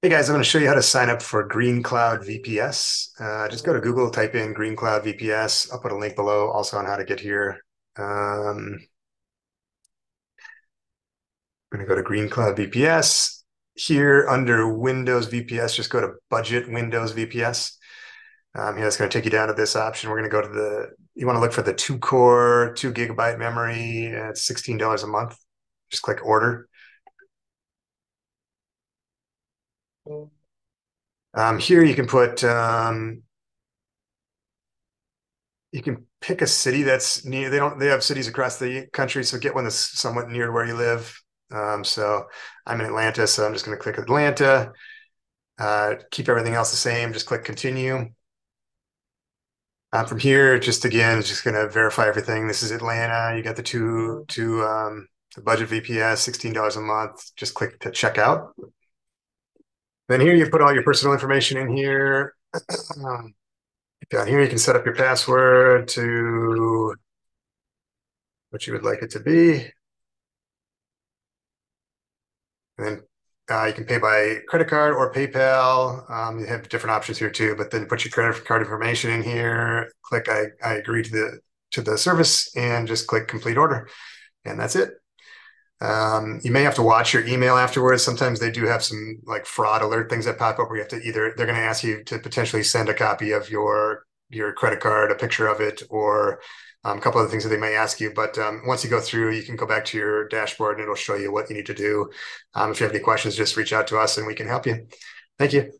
Hey guys, I'm going to show you how to sign up for Green Cloud VPS. Uh, just go to Google, type in Green Cloud VPS. I'll put a link below also on how to get here. Um, I'm going to go to Green Cloud VPS. Here under Windows VPS, just go to Budget Windows VPS. Um, here, that's going to take you down to this option. We're going to go to the, you want to look for the two core, two gigabyte memory. It's $16 a month. Just click order. Um, here you can put, um, you can pick a city that's near. They don't. They have cities across the country, so get one that's somewhat near where you live. Um, so I'm in Atlanta, so I'm just going to click Atlanta. Uh, keep everything else the same. Just click continue. Um, from here, just again, just going to verify everything. This is Atlanta. You got the two two um, the budget VPS, sixteen dollars a month. Just click to check out. Then here you put all your personal information in here. Um, down here you can set up your password to what you would like it to be. And then uh, you can pay by credit card or PayPal. Um, you have different options here too, but then put your credit card information in here, click I, I agree to the to the service and just click complete order. And that's it. Um, you may have to watch your email afterwards. Sometimes they do have some like fraud alert things that pop up where you have to either they're going to ask you to potentially send a copy of your your credit card, a picture of it, or um, a couple of things that they may ask you. But um, once you go through, you can go back to your dashboard and it'll show you what you need to do. Um, if you have any questions, just reach out to us and we can help you. Thank you.